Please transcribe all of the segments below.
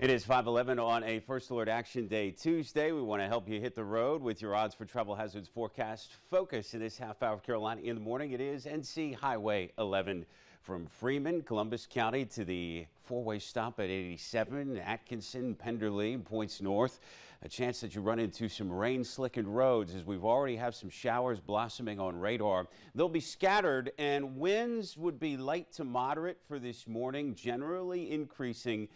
It is 511 on a First Alert Action Day Tuesday. We want to help you hit the road with your odds for travel hazards forecast focus in this half hour of Carolina in the morning. It is NC Highway 11 from Freeman, Columbus County to the four-way stop at 87, Atkinson, Penderley, points north. A chance that you run into some rain-slickened roads as we've already have some showers blossoming on radar. They'll be scattered and winds would be light to moderate for this morning, generally increasing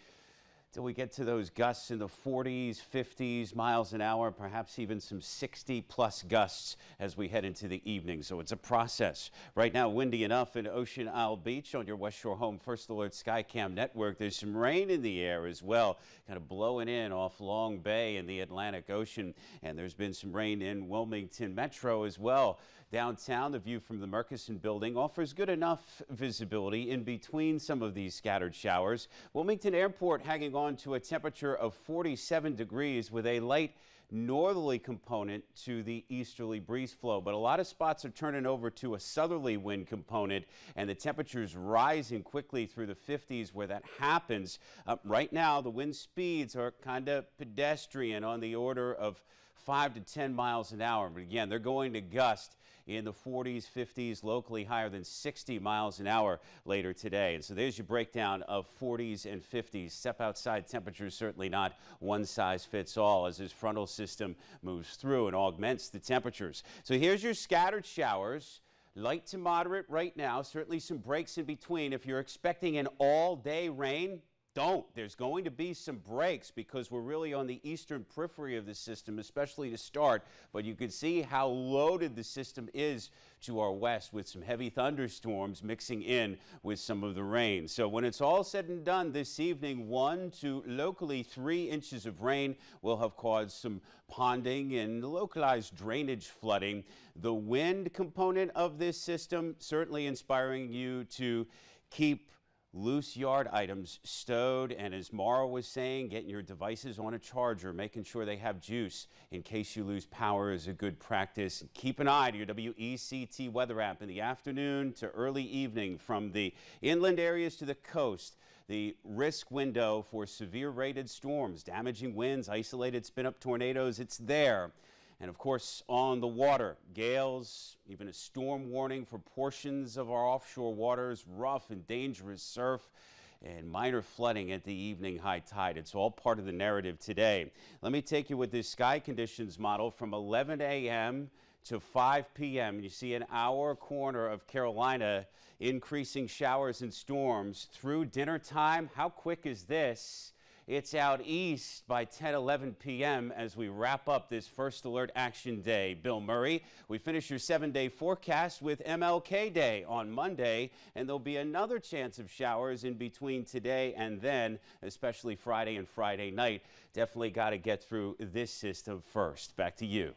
till we get to those gusts in the 40s, 50s miles an hour, perhaps even some 60 plus gusts as we head into the evening. So it's a process. Right now, windy enough in Ocean Isle Beach on your West Shore Home First Alert Skycam network. There's some rain in the air as well, kind of blowing in off Long Bay in the Atlantic Ocean. And there's been some rain in Wilmington Metro as well. Downtown, the view from the Murchison building offers good enough visibility in between some of these scattered showers. Wilmington Airport hanging on on to a temperature of 47 degrees with a light northerly component to the easterly breeze flow. But a lot of spots are turning over to a southerly wind component and the temperatures rising quickly through the 50s where that happens. Uh, right now, the wind speeds are kind of pedestrian on the order of 5 to 10 miles an hour. But again, they're going to gust in the 40s, 50s, locally higher than 60 miles an hour later today. And so there's your breakdown of 40s and 50s. Step outside temperatures certainly not one size fits all as this frontal system moves through and augments the temperatures. So here's your scattered showers. Light to moderate right now, certainly some breaks in between. If you're expecting an all day rain, don't. There's going to be some breaks because we're really on the eastern periphery of the system, especially to start. But you can see how loaded the system is to our west with some heavy thunderstorms mixing in with some of the rain. So when it's all said and done this evening, one to locally three inches of rain will have caused some ponding and localized drainage flooding. The wind component of this system certainly inspiring you to keep loose yard items stowed and as Mara was saying getting your devices on a charger making sure they have juice in case you lose power is a good practice. Keep an eye to your WECT weather app in the afternoon to early evening from the inland areas to the coast. The risk window for severe rated storms damaging winds isolated spin up tornadoes it's there and of course, on the water, gales, even a storm warning for portions of our offshore waters, rough and dangerous surf and minor flooding at the evening high tide. It's all part of the narrative today. Let me take you with this sky conditions model from 11 a.m. to 5 p.m. You see an hour corner of Carolina increasing showers and storms through dinner time. How quick is this? It's out east by 10, 11 p.m. as we wrap up this first alert action day. Bill Murray, we finish your seven day forecast with MLK Day on Monday, and there'll be another chance of showers in between today and then, especially Friday and Friday night. Definitely got to get through this system first. Back to you.